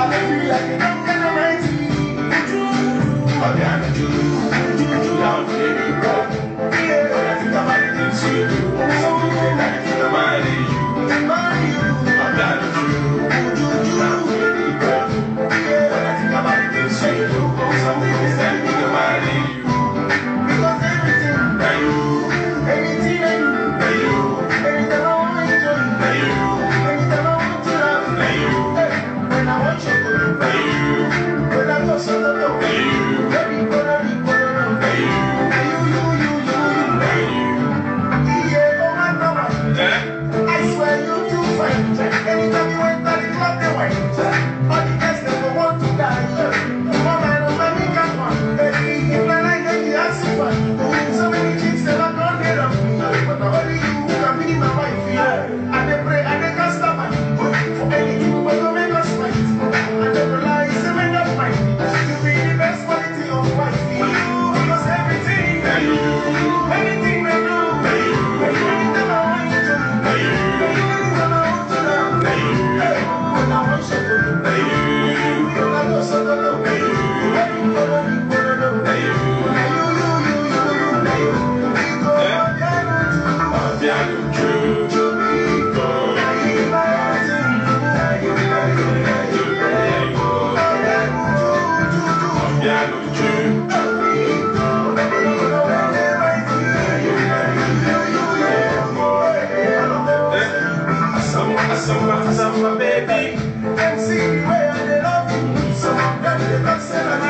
I make you like an American, a Jew, a Jew. I swear you do faint. Anytime you went to the club, you went. Samba, samba, baby, and see where they love you. Some of them they not sell